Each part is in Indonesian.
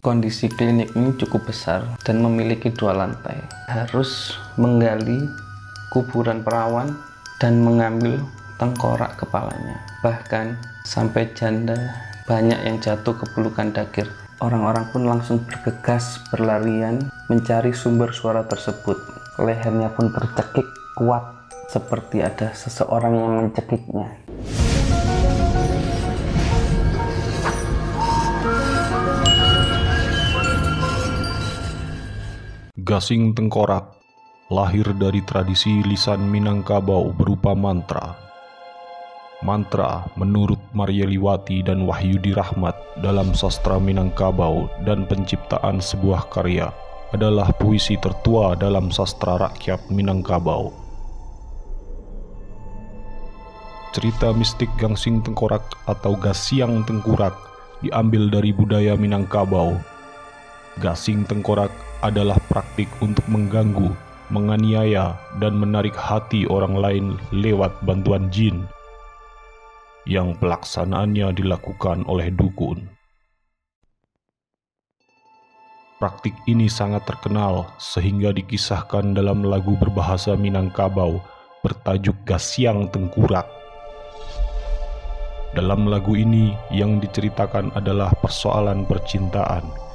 Kondisi klinik ini cukup besar dan memiliki dua lantai. Harus menggali kuburan perawan dan mengambil tengkorak kepalanya. Bahkan sampai janda banyak yang jatuh ke pelukan Dagir. Orang-orang pun langsung bergegas berlarian mencari sumber suara tersebut. Lehernya pun tercekik kuat seperti ada seseorang yang mencekiknya. Gasing Tengkorak lahir dari tradisi lisan Minangkabau berupa mantra. Mantra menurut Maryaliwati dan Wahyudi Rahmat dalam sastra Minangkabau dan penciptaan sebuah karya adalah puisi tertua dalam sastra rakyat Minangkabau. Cerita mistik Gangsing Tengkorak atau Gasiang Tengkurak diambil dari budaya Minangkabau. Gasing Tengkorak adalah praktik untuk mengganggu, menganiaya, dan menarik hati orang lain lewat bantuan jin yang pelaksanaannya dilakukan oleh dukun. Praktik ini sangat terkenal sehingga dikisahkan dalam lagu berbahasa Minangkabau bertajuk Gasiang Tengkurak. Dalam lagu ini yang diceritakan adalah persoalan percintaan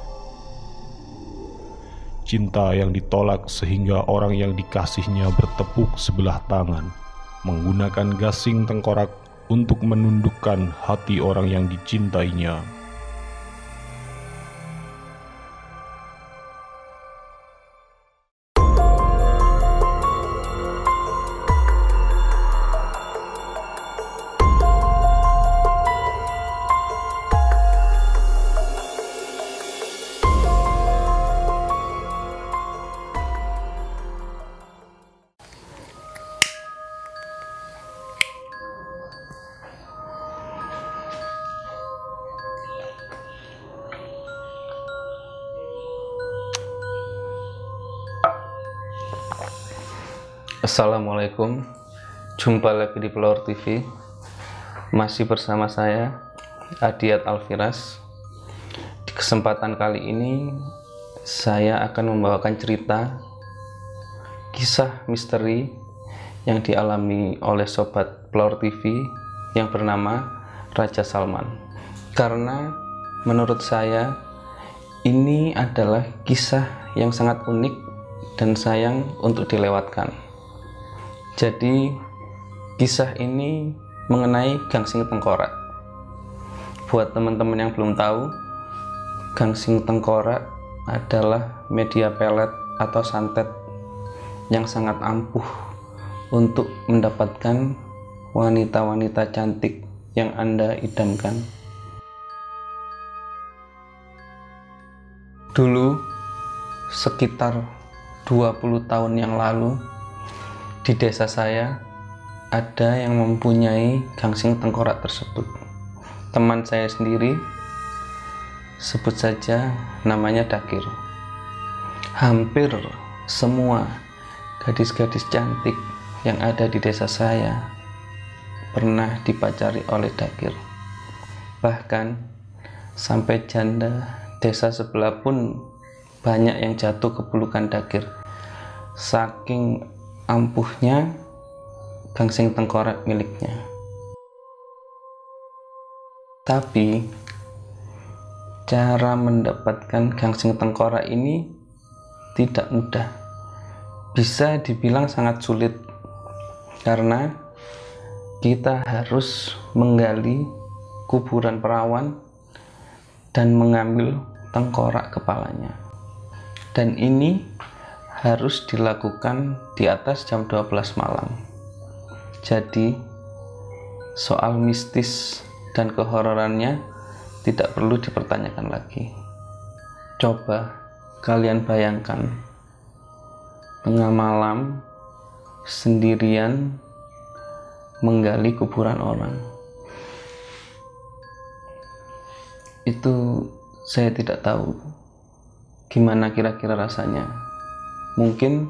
cinta yang ditolak sehingga orang yang dikasihnya bertepuk sebelah tangan, menggunakan gasing tengkorak untuk menundukkan hati orang yang dicintainya. Assalamualaikum. Jumpa lagi di Pelor TV Masih bersama saya Adiat Alfiras. Di kesempatan kali ini Saya akan membawakan cerita Kisah misteri Yang dialami oleh Sobat Pelor TV Yang bernama Raja Salman. Karena menurut saya Ini adalah kisah yang sangat unik dan sayang untuk dilewatkan jadi kisah ini mengenai gangsing tengkorak. Buat teman-teman yang belum tahu, gangsing tengkorak adalah media pelet atau santet yang sangat ampuh untuk mendapatkan wanita-wanita cantik yang Anda idamkan. Dulu sekitar 20 tahun yang lalu di desa saya ada yang mempunyai gangsing tengkorak tersebut. Teman saya sendiri sebut saja namanya Dakir. Hampir semua gadis-gadis cantik yang ada di desa saya pernah dipacari oleh Dakir. Bahkan sampai janda desa sebelah pun banyak yang jatuh ke pelukan Dakir. Saking ampuhnya gangsing tengkorak miliknya. Tapi cara mendapatkan gangsing tengkorak ini tidak mudah. Bisa dibilang sangat sulit karena kita harus menggali kuburan perawan dan mengambil tengkorak kepalanya. Dan ini harus dilakukan di atas jam 12 malam. Jadi, soal mistis dan kehororannya tidak perlu dipertanyakan lagi. Coba kalian bayangkan tengah malam sendirian menggali kuburan orang. Itu saya tidak tahu gimana kira-kira rasanya mungkin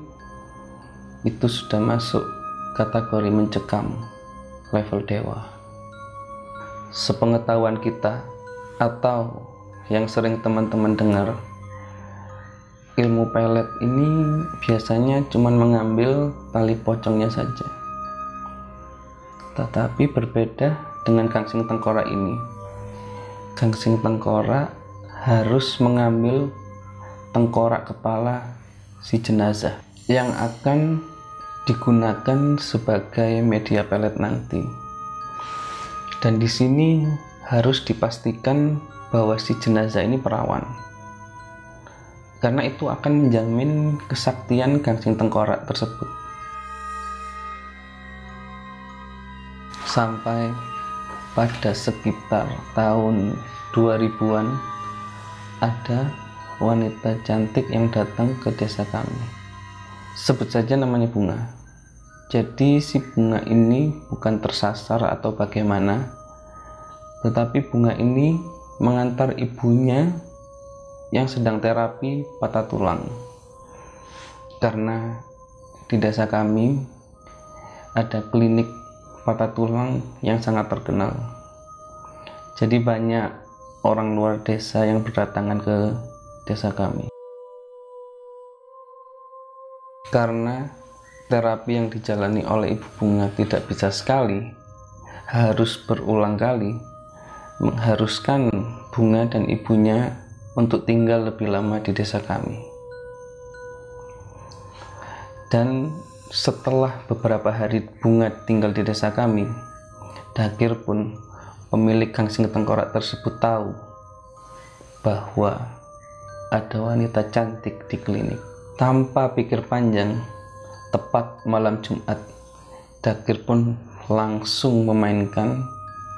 itu sudah masuk kategori mencekam level dewa. Sepengetahuan kita atau yang sering teman-teman dengar ilmu pelet ini biasanya cuma mengambil tali pocongnya saja tetapi berbeda dengan gangsing tengkorak ini gangsing tengkorak harus mengambil tengkorak kepala si jenazah yang akan digunakan sebagai media pelet nanti. Dan di sini harus dipastikan bahwa si jenazah ini perawan. Karena itu akan menjamin kesaktian gangsing tengkorak tersebut. Sampai pada sekitar tahun 2000-an ada wanita cantik yang datang ke desa kami sebut saja namanya bunga jadi si bunga ini bukan tersasar atau bagaimana tetapi bunga ini mengantar ibunya yang sedang terapi patah tulang. Karena di desa kami ada klinik patah tulang yang sangat terkenal. Jadi banyak orang luar desa yang berdatangan ke desa kami. Karena terapi yang dijalani oleh ibu bunga tidak bisa sekali, harus berulang kali mengharuskan bunga dan ibunya untuk tinggal lebih lama di desa kami. Dan setelah beberapa hari bunga tinggal di desa kami, Dakir pun pemilik gangsing tengkorak tersebut tahu bahwa ada wanita cantik di klinik. Tanpa pikir panjang, tepat malam Jumat, Dakir pun langsung memainkan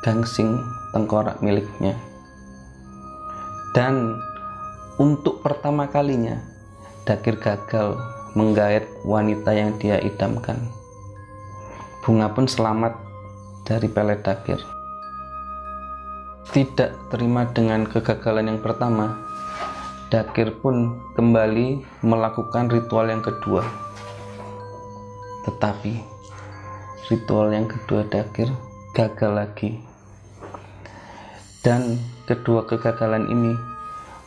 gangsing tengkorak miliknya. Dan untuk pertama kalinya, Dakir gagal menggait wanita yang dia idamkan. Bunga pun selamat dari pelet Dakir. Tidak terima dengan kegagalan yang pertama, Dakir pun kembali melakukan ritual yang kedua. Tetapi ritual yang kedua Dakir gagal lagi dan kedua kegagalan ini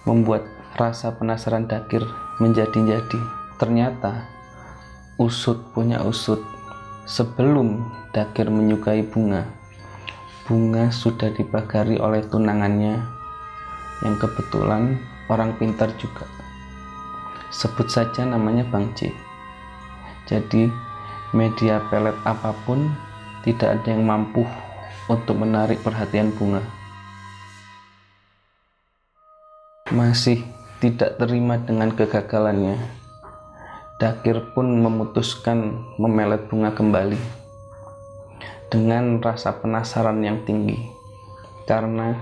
membuat rasa penasaran Dakir menjadi-jadi. Ternyata usut punya usut. Sebelum Dakir menyukai bunga, bunga sudah dibagari oleh tunangannya yang kebetulan orang pintar juga. Sebut saja namanya Bang C. Jadi media pelet apa pun tidak ada yang mampu untuk menarik perhatian bunga. masih tidak terima dengan kegagalannya. Dakir pun memutuskan memelet bunga kembali dengan rasa penasaran yang tinggi karena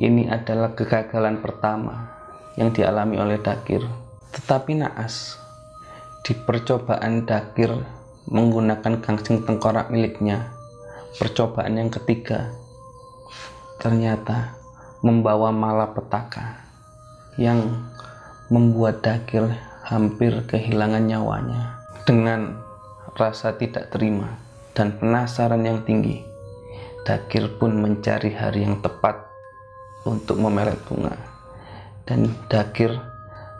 ini adalah kegagalan pertama yang dialami oleh Dakir. Tetapi naas, di percobaan Dakir menggunakan gangsing tengkorak miliknya, percobaan yang ketiga ternyata membawa malapetaka yang membuat Dakir hampir kehilangan nyawanya. Dengan rasa tidak terima dan penasaran yang tinggi, Dakir pun mencari hari yang tepat untuk memelet bunga. Dan Dakir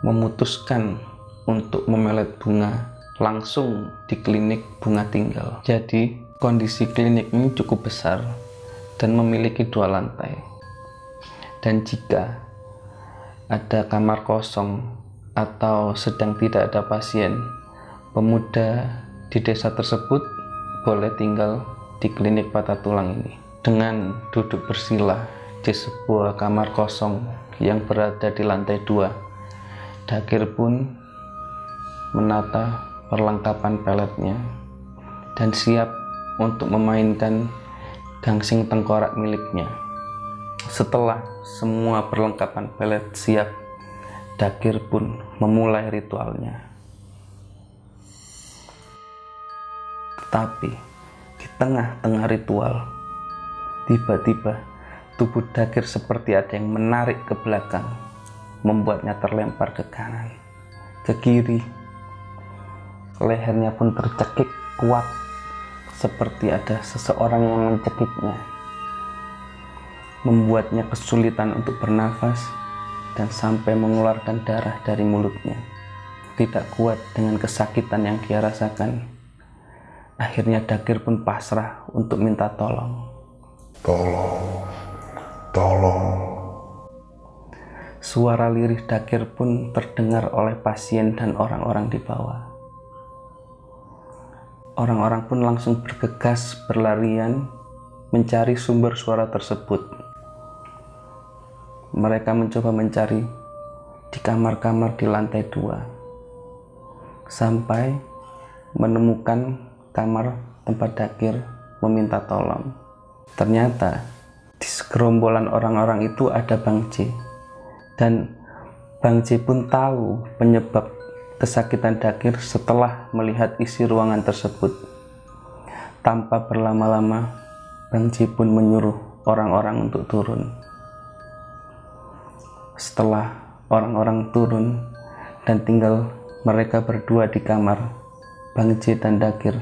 memutuskan untuk memelet bunga langsung di klinik bunga tinggal. Jadi kondisi klinik ini cukup besar dan memiliki dua lantai. Dan jika ada kamar kosong atau sedang tidak ada pasien, pemuda di desa tersebut boleh tinggal di klinik patah tulang ini dengan duduk bersila di sebuah kamar kosong yang berada di lantai dua. Dakir pun menata perlengkapan peletnya dan siap untuk memainkan gangsing tengkorak miliknya. Setelah semua perlengkapan pelet siap, Dakir pun memulai ritualnya. Tapi di tengah-tengah ritual, tiba-tiba tubuh Dakir seperti ada yang menarik ke belakang, membuatnya terlempar ke kanan, ke kiri. Lehernya pun tercekik kuat, seperti ada seseorang yang mencekiknya membuatnya kesulitan untuk bernafas dan sampai mengeluarkan darah dari mulutnya. Tidak kuat dengan kesakitan yang dia rasakan, akhirnya Dakir pun pasrah untuk minta tolong. Tolong, tolong. Suara lirih Dakir pun terdengar oleh pasien dan orang-orang di bawah. Orang-orang pun langsung bergegas berlarian mencari sumber suara tersebut. Mereka mencoba mencari di kamar-kamar di lantai dua, sampai menemukan kamar tempat Dakir meminta tolong. Ternyata di segerombolan orang-orang itu ada Bang C. Dan Bang C pun tahu penyebab kesakitan Dakir setelah melihat isi ruangan tersebut. Tanpa berlama-lama, Bang C pun menyuruh orang-orang untuk turun. Setelah orang-orang turun dan tinggal mereka berdua di kamar, Bang C dan Dakir.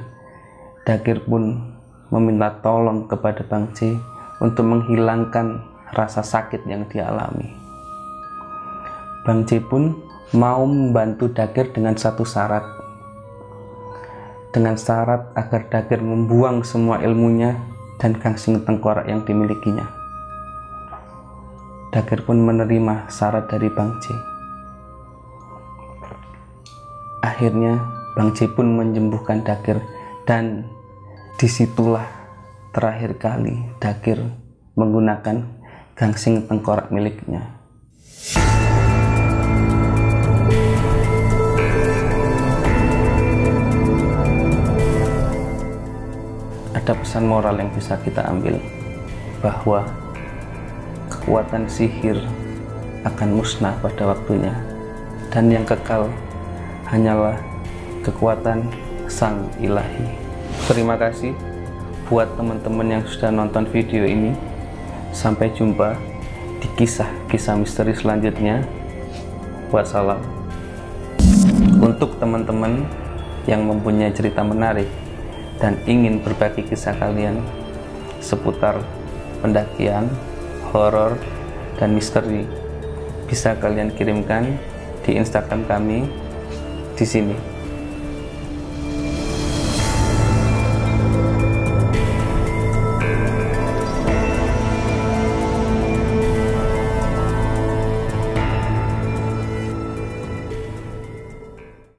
Dakir pun meminta tolong kepada Bang C untuk menghilangkan rasa sakit yang dialami. Bang C pun mau membantu Dakir dengan satu syarat. Dengan syarat agar Dakir membuang semua ilmunya dan gangsing tengkorak yang dimilikinya. Dakir pun menerima syarat dari Bang C. Akhirnya Bang C pun menyembuhkan Dakir dan di situlah terakhir kali Dakir menggunakan gangsing tengkorak miliknya. Ada pesan moral yang bisa kita ambil bahwa kekuatan sihir akan musnah pada waktunya dan yang kekal hanyalah kekuatan sang ilahi terima kasih buat teman-teman yang sudah nonton video ini. Sampai jumpa di kisah-kisah misteri selanjutnya. Wassalam untuk teman-teman yang mempunyai cerita menarik dan ingin berbagi kisah kalian seputar pendakian horor, dan misteri bisa kalian kirimkan di Instagram kami di sini.